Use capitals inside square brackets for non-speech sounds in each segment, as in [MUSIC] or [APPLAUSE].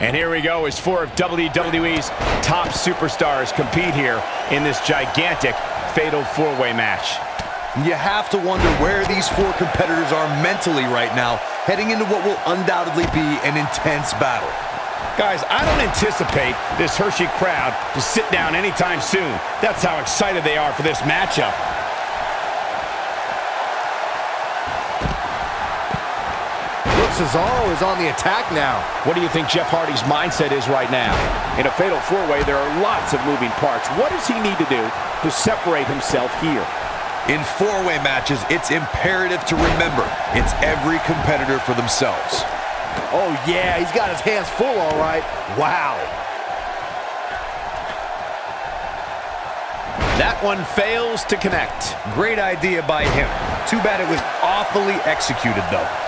And here we go as four of WWE's top superstars compete here in this gigantic fatal four-way match. You have to wonder where these four competitors are mentally right now, heading into what will undoubtedly be an intense battle. Guys, I don't anticipate this Hershey crowd to sit down anytime soon. That's how excited they are for this matchup. Cesaro is on the attack now. What do you think Jeff Hardy's mindset is right now? In a fatal four-way, there are lots of moving parts. What does he need to do to separate himself here? In four-way matches, it's imperative to remember it's every competitor for themselves. Oh, yeah, he's got his hands full, all right. Wow. That one fails to connect. Great idea by him. Too bad it was awfully executed, though.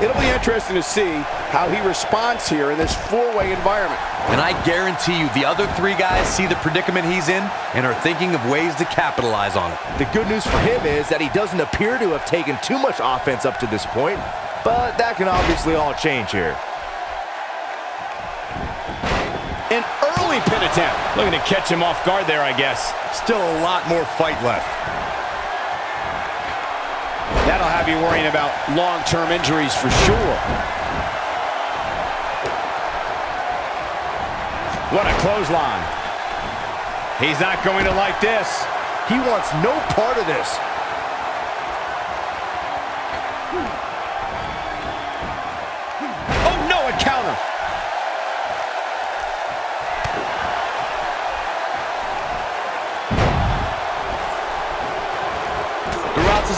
It'll be interesting to see how he responds here in this four-way environment. And I guarantee you the other three guys see the predicament he's in and are thinking of ways to capitalize on it. The good news for him is that he doesn't appear to have taken too much offense up to this point, but that can obviously all change here. An early pin attempt. Looking to catch him off guard there, I guess. Still a lot more fight left. That'll have you worrying about long-term injuries for sure. What a clothesline. He's not going to like this. He wants no part of this. Oh, no, a counter.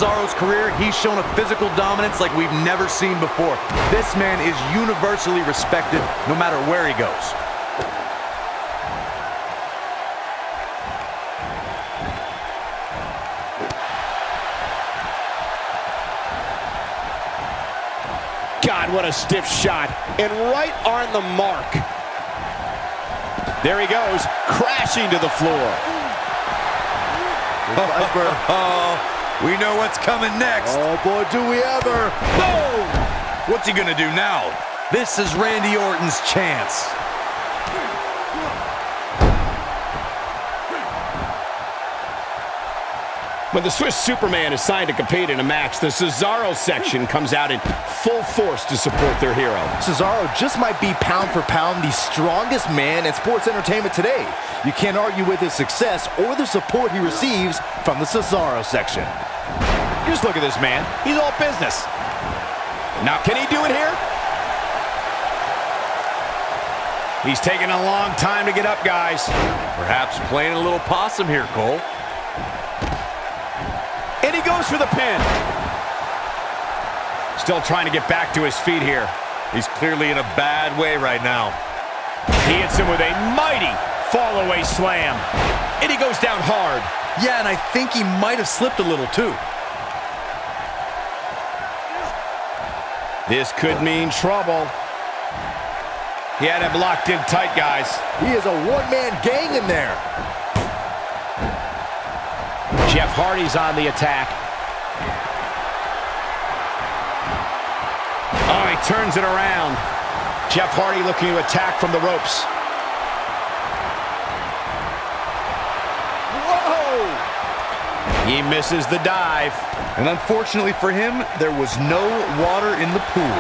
Cesaro's career, he's shown a physical dominance like we've never seen before. This man is universally respected no matter where he goes. God, what a stiff shot. And right on the mark. There he goes, crashing to the floor. [LAUGHS] We know what's coming next. Oh, boy, do we ever. Boom! What's he gonna do now? This is Randy Orton's chance. When the Swiss Superman is signed to compete in a match, the Cesaro section comes out in full force to support their hero. Cesaro just might be pound for pound the strongest man in sports entertainment today. You can't argue with his success or the support he receives from the Cesaro section. Just look at this man. He's all business. Now, can he do it here? He's taking a long time to get up, guys. Perhaps playing a little possum here, Cole. And he goes for the pin. Still trying to get back to his feet here. He's clearly in a bad way right now. He hits him with a mighty fall-away slam. And he goes down hard. Yeah, and I think he might have slipped a little, too. This could mean trouble. He had him locked in tight, guys. He is a one-man gang in there. Jeff Hardy's on the attack. Oh, he turns it around. Jeff Hardy looking to attack from the ropes. Whoa! He misses the dive. And unfortunately for him, there was no water in the pool.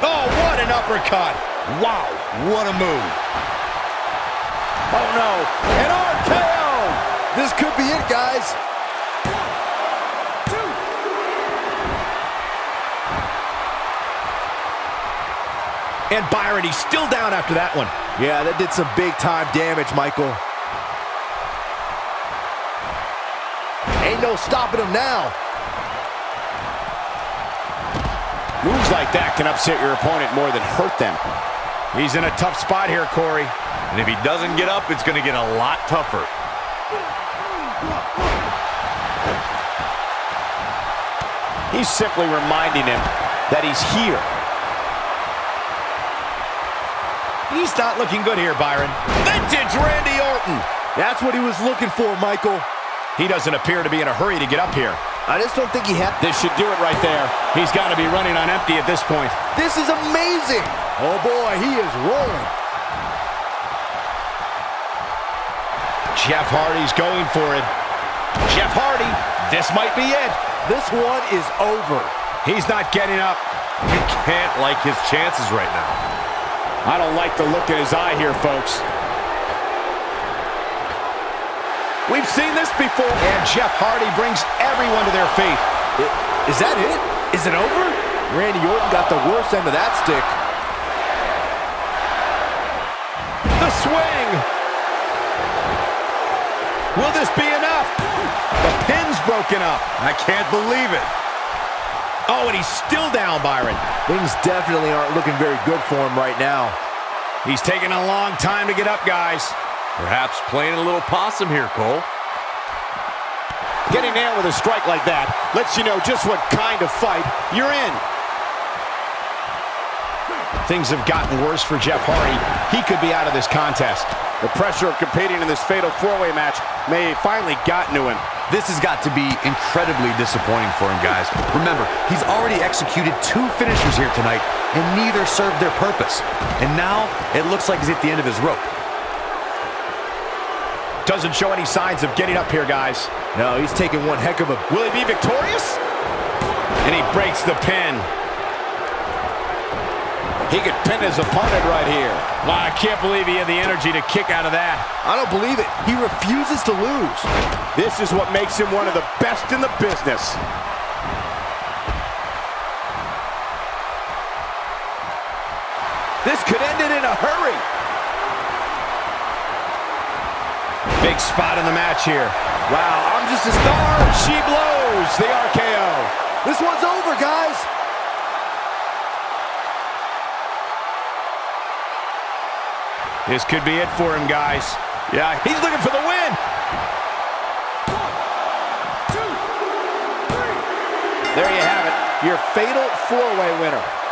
Oh, what an uppercut. Wow, what a move. Oh, no. An RKO! This could be it, guys. And Byron, he's still down after that one. Yeah, that did some big-time damage, Michael. Ain't no stopping him now. Moves like that can upset your opponent more than hurt them. He's in a tough spot here, Corey. And if he doesn't get up, it's going to get a lot tougher. He's simply reminding him that he's here. He's not looking good here, Byron. Vintage Randy Orton. That's what he was looking for, Michael. He doesn't appear to be in a hurry to get up here. I just don't think he had... This should do it right there. He's got to be running on empty at this point. This is amazing. Oh, boy, he is rolling. Jeff Hardy's going for it. Jeff Hardy, this might be it. This one is over. He's not getting up. He can't like his chances right now. I don't like the look in his eye here, folks. We've seen this before. And Jeff Hardy brings everyone to their feet. Is that it? Is it over? Randy Orton got the worst end of that stick. The swing. Will this be enough? The pin's broken up. I can't believe it. Oh, and he's still down, Byron. Things definitely aren't looking very good for him right now. He's taking a long time to get up, guys. Perhaps playing a little possum here, Cole. Getting nailed with a strike like that lets you know just what kind of fight you're in. Things have gotten worse for Jeff Hardy. He could be out of this contest. The pressure of competing in this fatal four-way match may have finally gotten to him. This has got to be incredibly disappointing for him, guys. Remember, he's already executed two finishers here tonight, and neither served their purpose. And now, it looks like he's at the end of his rope. Doesn't show any signs of getting up here, guys. No, he's taking one heck of a... Will he be victorious? And he breaks the pin. He could pin his opponent right here. Wow, I can't believe he had the energy to kick out of that. I don't believe it. He refuses to lose. This is what makes him one of the best in the business. This could end it in a hurry. Big spot in the match here. Wow, I'm just a star. She blows the RKO. This one's over, guys. This could be it for him, guys. Yeah, he's looking for the win. There you have it, your fatal four-way winner.